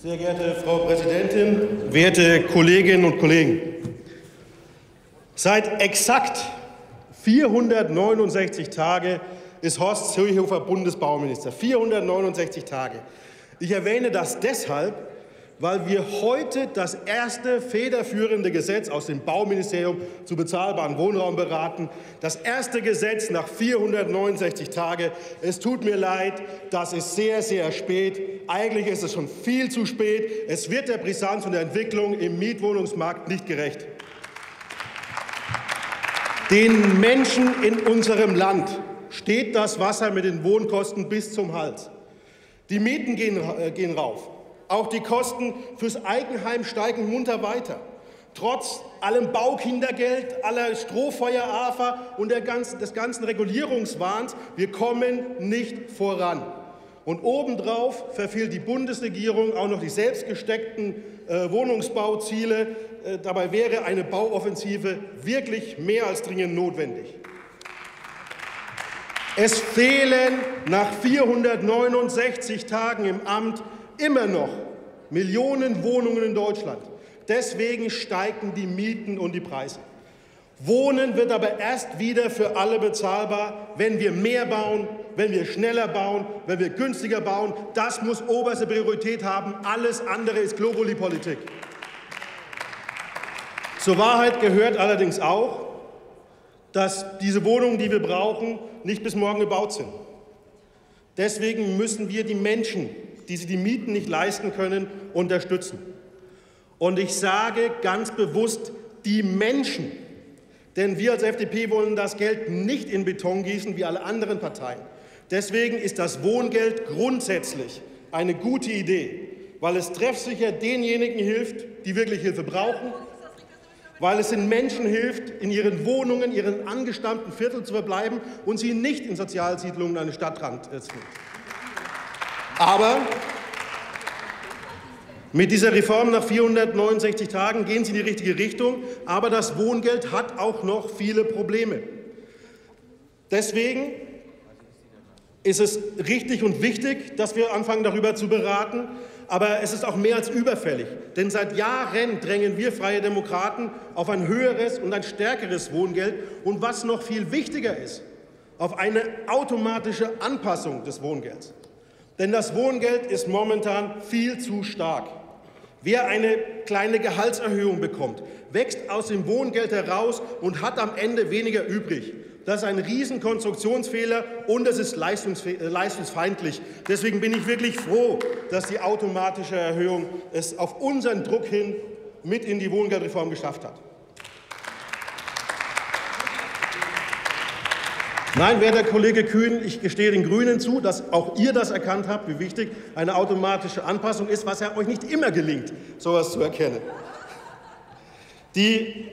Sehr geehrte Frau Präsidentin, werte Kolleginnen und Kollegen! Seit exakt 469 Tagen ist Horst Seehofer Bundesbauminister. 469 Tage. Ich erwähne das deshalb, weil wir heute das erste federführende Gesetz aus dem Bauministerium zu bezahlbaren Wohnraum beraten. Das erste Gesetz nach 469 Tagen. Es tut mir leid, das ist sehr, sehr spät. Eigentlich ist es schon viel zu spät. Es wird der Brisanz und der Entwicklung im Mietwohnungsmarkt nicht gerecht. Den Menschen in unserem Land steht das Wasser mit den Wohnkosten bis zum Hals. Die Mieten gehen, äh, gehen rauf. Auch die Kosten fürs Eigenheim steigen munter weiter. Trotz allem Baukindergeld, aller Strohfeuer-AFA und ganzen, des ganzen Regulierungswahns, wir kommen nicht voran. Und obendrauf verfehlt die Bundesregierung auch noch die selbstgesteckten äh, Wohnungsbauziele. Äh, dabei wäre eine Bauoffensive wirklich mehr als dringend notwendig. Es fehlen nach 469 Tagen im Amt immer noch Millionen Wohnungen in Deutschland. Deswegen steigen die Mieten und die Preise. Wohnen wird aber erst wieder für alle bezahlbar, wenn wir mehr bauen, wenn wir schneller bauen, wenn wir günstiger bauen. Das muss oberste Priorität haben. Alles andere ist Globuli-Politik. Zur Wahrheit gehört allerdings auch, dass diese Wohnungen, die wir brauchen, nicht bis morgen gebaut sind. Deswegen müssen wir die Menschen die sich die Mieten nicht leisten können, unterstützen. Und ich sage ganz bewusst die Menschen, denn wir als FDP wollen das Geld nicht in Beton gießen wie alle anderen Parteien. Deswegen ist das Wohngeld grundsätzlich eine gute Idee, weil es treffsicher denjenigen hilft, die wirklich Hilfe brauchen, weil es den Menschen hilft, in ihren Wohnungen, ihren angestammten Viertel zu verbleiben und sie nicht in Sozialsiedlungen an den Stadtrand zwingt. Aber mit dieser Reform nach 469 Tagen gehen Sie in die richtige Richtung, aber das Wohngeld hat auch noch viele Probleme. Deswegen ist es richtig und wichtig, dass wir anfangen, darüber zu beraten. Aber es ist auch mehr als überfällig. Denn seit Jahren drängen wir Freie Demokraten auf ein höheres und ein stärkeres Wohngeld. Und was noch viel wichtiger ist, auf eine automatische Anpassung des Wohngelds. Denn das Wohngeld ist momentan viel zu stark. Wer eine kleine Gehaltserhöhung bekommt, wächst aus dem Wohngeld heraus und hat am Ende weniger übrig. Das ist ein Riesenkonstruktionsfehler und es ist äh, leistungsfeindlich. Deswegen bin ich wirklich froh, dass die automatische Erhöhung es auf unseren Druck hin mit in die Wohngeldreform geschafft hat. Nein, werter Kollege Kühn, ich gestehe den Grünen zu, dass auch ihr das erkannt habt, wie wichtig eine automatische Anpassung ist, was ja euch nicht immer gelingt, sowas zu erkennen. Die,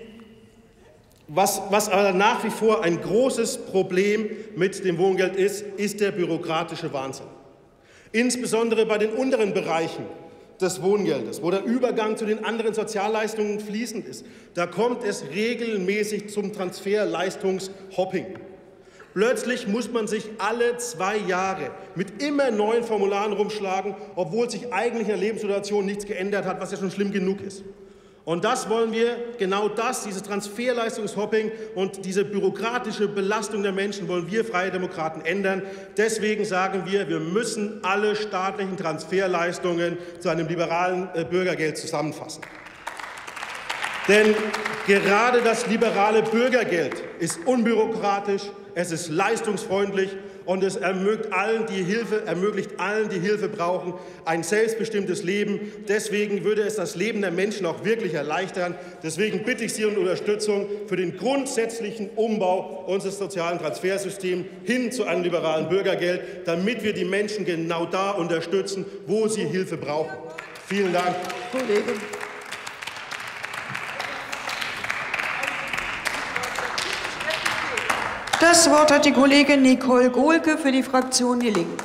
was, was aber nach wie vor ein großes Problem mit dem Wohngeld ist, ist der bürokratische Wahnsinn. Insbesondere bei den unteren Bereichen des Wohngeldes, wo der Übergang zu den anderen Sozialleistungen fließend ist. Da kommt es regelmäßig zum Transferleistungshopping. Plötzlich muss man sich alle zwei Jahre mit immer neuen Formularen rumschlagen, obwohl sich eigentlich in der Lebenssituation nichts geändert hat, was ja schon schlimm genug ist. Und das wollen wir, genau das, dieses Transferleistungshopping und diese bürokratische Belastung der Menschen wollen wir Freie Demokraten ändern. Deswegen sagen wir, wir müssen alle staatlichen Transferleistungen zu einem liberalen äh, Bürgergeld zusammenfassen. Denn gerade das liberale Bürgergeld ist unbürokratisch, es ist leistungsfreundlich und es ermöglicht allen, die Hilfe, ermöglicht allen, die Hilfe brauchen, ein selbstbestimmtes Leben. Deswegen würde es das Leben der Menschen auch wirklich erleichtern. Deswegen bitte ich Sie um Unterstützung für den grundsätzlichen Umbau unseres sozialen Transfersystems hin zu einem liberalen Bürgergeld, damit wir die Menschen genau da unterstützen, wo sie Hilfe brauchen. Vielen Dank. Kollege. Das Wort hat die Kollegin Nicole Gohlke für die Fraktion Die Linke.